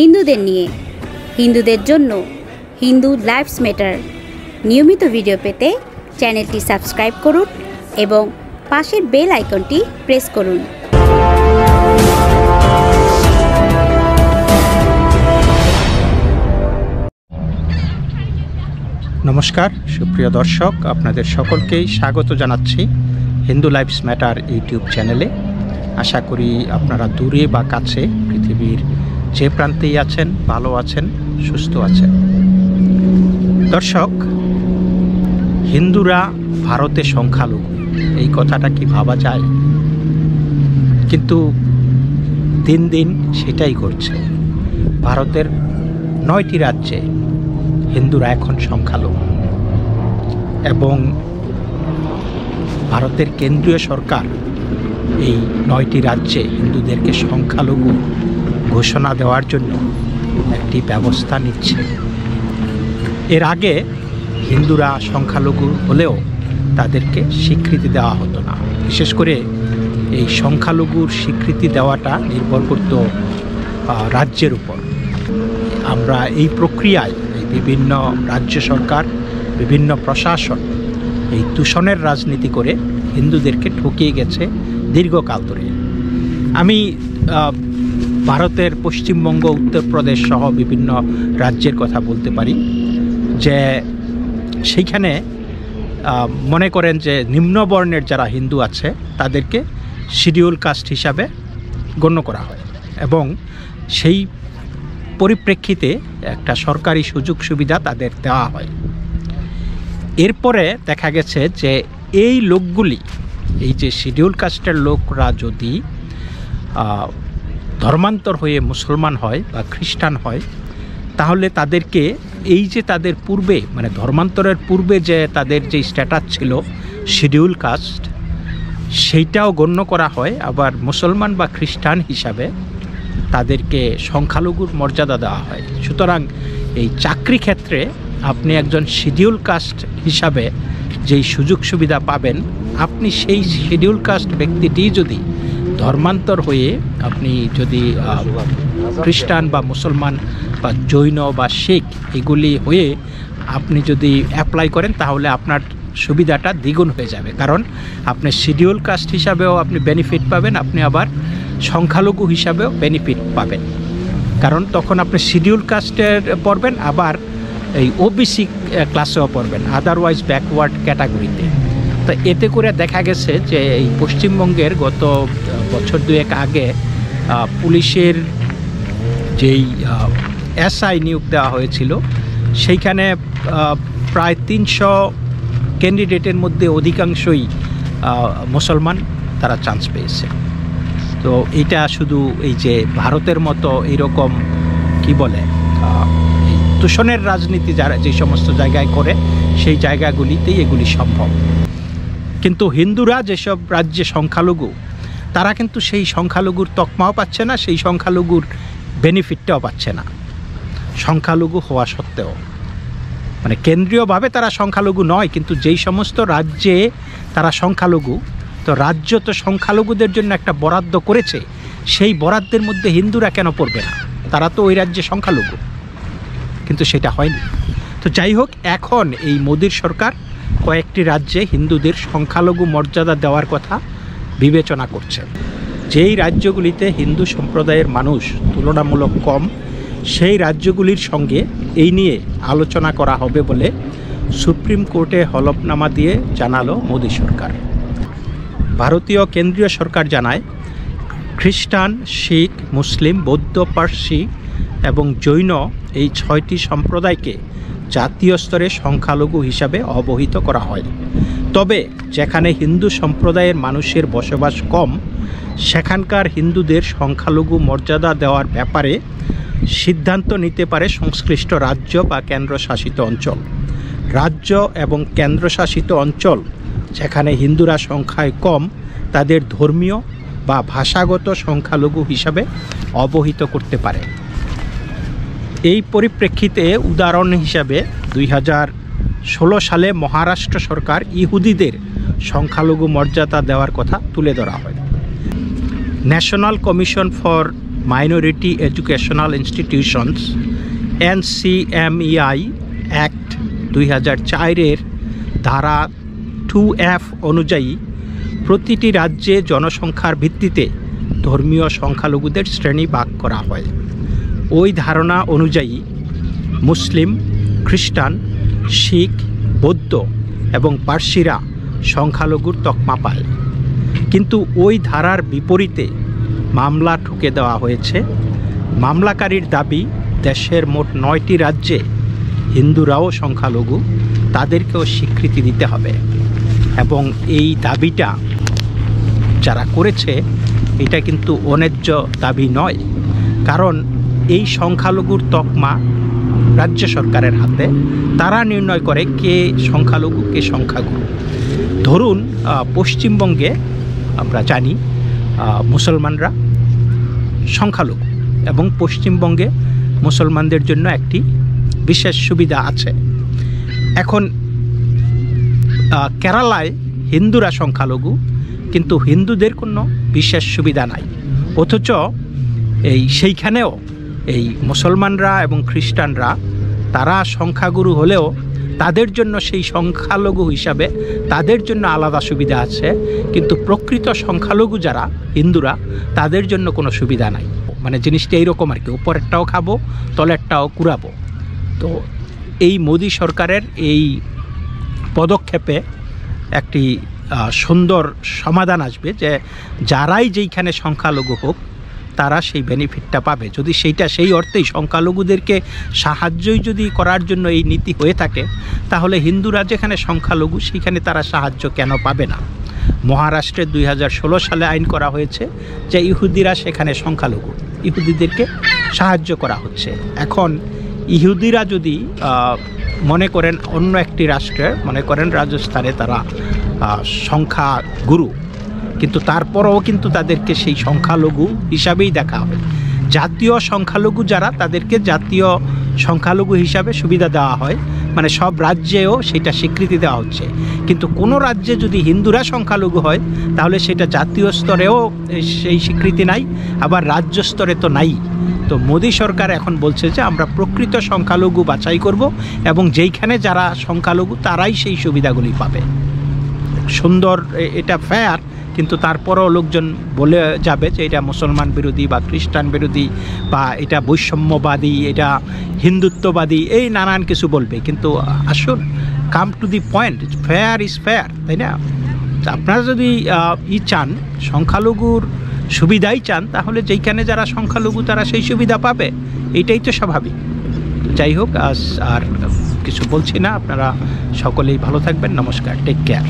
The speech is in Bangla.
হিন্দুদের নিয়ে। হিন্দুদের জন্য হিন্দু লাইফস ম্যাটার। নিয়মিত ভিডিও পেতে চ্যানেলটি সাবস্ক্রাইব করুন এবং পাশের বেল আইকনটি প্রেস করুন। নমস্কার, সুপ্রিয় দর্শক, আপনাদের সকলকেই স্বাগত জানাচ্ছি হিন্দু লাইফস ম্যাটার ইউটিউব চ্যানেলে। আশা করি আপনারা দূরে বা কাছে পৃথিবীর যে প্রান্তেই আছেন, ভালো আছেন, সুস্থ আছেন। দর্শক, হিন্দুরা ভারতে সংখ্যালঘু, এই কথাটা কি ভাবা যায়? কিন্তু দিন দিন সেটাই করছে ভারতের নয়টি রাজ্যে হিন্দুরা এখন সংখ্যালঘু এবং ভারতের কেন্দ্রীয় সরকার এই নয়টি রাজ্যে হিন্দুদেরকে সংখ্যালঘু ঘোষণা দেওয়ার জন্য একটি ব্যবস্থা নিচ্ছে। এর আগে হিন্দুরা সংখ্যালঘু হলেও তাদেরকে স্বীকৃতি দেওয়া হতো না। বিশেষ করে এই সংখ্যালঘুর স্বীকৃতি দেওয়াটা নির্ভর করত রাজ্যের উপর। আমরা এই প্রক্রিয়ায় বিভিন্ন রাজ্য সরকার, বিভিন্ন প্রশাসন এই দূষণের রাজনীতি করে হিন্দুদেরকে ঠকিয়ে গেছে দীর্ঘকাল ধরে। আমি ভারতের পশ্চিমবঙ্গ, উত্তরপ্রদেশ সহ বিভিন্ন রাজ্যের কথা বলতে পারি যে সেইখানে মনে করেন যে নিম্নবর্ণের যারা হিন্দু আছে, তাদেরকে শিডিউল কাস্ট হিসাবে গণ্য করা হয় এবং সেই পরিপ্রেক্ষিতে একটা সরকারি সুযোগ সুবিধা তাদের দেওয়া হয়। এরপরে দেখা গেছে যে এই লোকগুলি, এই যে শিডিউল কাস্টের লোকরা যদি ধর্মান্তর হয়ে মুসলমান হয় বা খ্রিস্টান হয়, তাহলে তাদেরকে এই যে তাদের পূর্বে মানে ধর্মান্তরের পূর্বে যে তাদের যে স্ট্যাটাস ছিল শিডিউল কাস্ট সেইটাও গণ্য করা হয়। আবার মুসলমান বা খ্রিস্টান হিসাবে তাদেরকে সংখ্যালঘুর মর্যাদা দেওয়া হয়। সুতরাং এই চাকরি ক্ষেত্রে আপনি একজন শিডিউল কাস্ট হিসাবে যেই সুযোগ সুবিধা পাবেন, আপনি সেই শিডিউল কাস্ট ব্যক্তিটি যদি ধর্মান্তর হয়ে আপনি যদি খ্রিস্টান বা মুসলমান বা জৈন বা শিখ এগুলি হয়ে আপনি যদি অ্যাপ্লাই করেন, তাহলে আপনার সুবিধাটা দ্বিগুণ হয়ে যাবে। কারণ আপনি শিডিউল কাস্ট হিসাবেও আপনি বেনিফিট পাবেন, আপনি আবার সংখ্যালঘু হিসাবেও বেনিফিট পাবেন। কারণ তখন আপনি শিডিউল কাস্টের পড়বেন, আবার এই ওবিসি ক্লাসেও পড়বেন আদারওয়াইজ ব্যাকওয়ার্ড ক্যাটাগরিতে তো এতে করে দেখা গেছে যে এই পশ্চিমবঙ্গের গত বছর দুয়েক আগে পুলিশের যেই এসআই নিয়োগ দেওয়া হয়েছিল, সেইখানে প্রায় তিনশো ক্যান্ডিডেটের মধ্যে অধিকাংশই মুসলমান তারা চান্স পেয়েছে। তো এটা শুধু এই যে ভারতের মতো এরকম, কি বলে দূষণের রাজনীতি যারা যে সমস্ত জায়গায় করে, সেই জায়গাগুলিতেই এগুলি সম্ভব। কিন্তু হিন্দুরা যেসব রাজ্যে সংখ্যালঘু, তারা কিন্তু সেই সংখ্যালঘুর তকমাও পাচ্ছে না, সেই সংখ্যালঘুর বেনিফিটটাও পাচ্ছে না। সংখ্যালঘু হওয়া সত্ত্বেও। মানে কেন্দ্রীয়ভাবে তারা সংখ্যালঘু নয়, কিন্তু যেই সমস্ত রাজ্যে তারা সংখ্যালঘু, তো রাজ্য তো সংখ্যালঘুদের জন্য একটা বরাদ্দ করেছে, সেই বরাদ্দের মধ্যে হিন্দুরা কেন পড়বে না? তারা তো ওই রাজ্যে সংখ্যালঘু। কিন্তু সেটা হয়নি। তো যাই হোক, এখন এই মোদির সরকার কয়েকটি রাজ্যে হিন্দুদের সংখ্যালঘু মর্যাদা দেওয়ার কথা বিবেচনা করছে। যেই রাজ্যগুলিতে হিন্দু সম্প্রদায়ের মানুষ তুলনামূলক কম, সেই রাজ্যগুলির সঙ্গে এই নিয়ে আলোচনা করা হবে বলে সুপ্রিম কোর্টে হলফনামা দিয়ে জানালো মোদী সরকার। ভারতীয় কেন্দ্রীয় সরকার জানায়, খ্রিস্টান, শিখ, মুসলিম, বৌদ্ধ, পার্সি এবং জৈন এই ছয়টি সম্প্রদায়কে জাতীয় স্তরে সংখ্যালঘু হিসাবে অবহিত করা হয়। তবে যেখানে হিন্দু সম্প্রদায়ের মানুষের বসবাস কম, সেখানকার হিন্দুদের সংখ্যালঘু মর্যাদা দেওয়ার ব্যাপারে সিদ্ধান্ত নিতে পারে সংশ্লিষ্ট রাজ্য বা কেন্দ্রশাসিত অঞ্চল। রাজ্য এবং কেন্দ্রশাসিত অঞ্চল যেখানে হিন্দুরা সংখ্যায় কম, তাদের ধর্মীয় বা ভাষাগত সংখ্যালঘু হিসাবে অবহিত করতে পারে। এই পরিপ্রেক্ষিতে উদাহরণ হিসাবে দুই ষোলো সালে মহারাষ্ট্র সরকার ইহুদিদের সংখ্যালঘু মর্যাদা দেওয়ার কথা তুলে ধরা হয়। National Commission for Minority Educational Institutions, NCMEI act দুই হাজার চারের ধারা টু এফ অনুযায়ী প্রতিটি রাজ্যে জনসংখ্যার ভিত্তিতে ধর্মীয় সংখ্যালঘুদের শ্রেণি ভাগ করা হয়। ওই ধারণা অনুযায়ী মুসলিম, খ্রিস্টান, শিখ, বৌদ্ধ এবং পার্সিরা সংখ্যালঘুর তকমা পায়। কিন্তু ওই ধারার বিপরীতে মামলা ঠুকে দেওয়া হয়েছে। মামলাকারীর দাবি, দেশের মোট নয়টি রাজ্যে হিন্দুরাও সংখ্যালঘু, তাদেরকেও স্বীকৃতি দিতে হবে। এবং এই দাবিটা যারা করেছে, এটা কিন্তু অন্যায্য দাবি নয়। কারণ এই সংখ্যালঘুর তকমা রাজ্য সরকারের হাতে। তারা নির্ণয় করে কে সংখ্যালঘু, কে সংখ্যাগুরু। ধরুন পশ্চিমবঙ্গে আমরা জানি মুসলমানরা সংখ্যালঘু এবং পশ্চিমবঙ্গে মুসলমানদের জন্য একটি বিশেষ সুবিধা আছে। এখন কেরালায় হিন্দুরা সংখ্যালঘু, কিন্তু হিন্দুদের কোনো বিশেষ সুবিধা নাই। অথচ এই সেইখানেও এই মুসলমানরা এবং খ্রিস্টানরা, তারা সংখ্যাগুরু হলেও তাদের জন্য সেই সংখ্যালঘু হিসাবে তাদের জন্য আলাদা সুবিধা আছে। কিন্তু প্রকৃত সংখ্যালঘু যারা, হিন্দুরা, তাদের জন্য কোনো সুবিধা নাই। মানে জিনিসটা এইরকম আর কি, উপরেরটাও খাব, তলেরটাও কুড়াবো। তো এই মোদী সরকারের এই পদক্ষেপে একটি সুন্দর সমাধান আসবে যে যারাই যেইখানে সংখ্যালঘু হোক তারা সেই বেনিফিটটা পাবে। যদি সেইটা সেই অর্থেই সংখ্যালঘুদেরকে সাহায্যই যদি করার জন্য এই নীতি হয়ে থাকে, তাহলে হিন্দুরা যেখানে সংখ্যালঘু, সেইখানে তারা সাহায্য কেন পাবে না? মহারাষ্ট্রে দুই হাজার ষোলো সালে আইন করা হয়েছে যে ইহুদিরা সেখানে সংখ্যালঘু। ইহুদিদেরকে সাহায্য করা হচ্ছে। এখন ইহুদিরা যদি মনে করেন অন্য একটি রাষ্ট্রে মনে করেন রাজস্থানে তারা সংখ্যা গুরু কিন্তু তারপরেও কিন্তু তাদেরকে সেই সংখ্যালঘু হিসাবেই দেখা হবে। জাতীয় সংখ্যালঘু যারা, তাদেরকে জাতীয় সংখ্যালঘু হিসাবে সুবিধা দেওয়া হয়। মানে সব রাজ্যেও সেটা স্বীকৃতি দেওয়া হচ্ছে। কিন্তু কোনো রাজ্যে যদি হিন্দুরা সংখ্যালঘু হয়, তাহলে সেটা জাতীয় স্তরেও সেই স্বীকৃতি নাই, আবার রাজ্য স্তরে তো নাই। তো মোদী সরকার এখন বলছে যে, আমরা প্রকৃত সংখ্যালঘু বাছাই করব এবং যেইখানে যারা সংখ্যালঘু, তারাই সেই সুবিধাগুলি পাবে। সুন্দর এটা ফেয়ার কিন্তু তারপরও লোকজন বলে যাবে যে এটা মুসলমান বিরোধী বা খ্রিস্টান বিরোধী বা এটা বৈষম্যবাদী, এটা হিন্দুত্ববাদী, এই নানান কিছু বলবে। কিন্তু আসুন come to the point fair is fair তাই না? আপনারা যদি ই চান, সংখ্যালঘুর সুবিধাই চান, তাহলে যেইখানে যারা সংখ্যালঘু, তারা সেই সুবিধা পাবে। এটাই তো স্বাভাবিক। যাই হোক আর কিছু বলছি না। আপনারা সকলেই ভালো থাকবেন। নমস্কার। Take care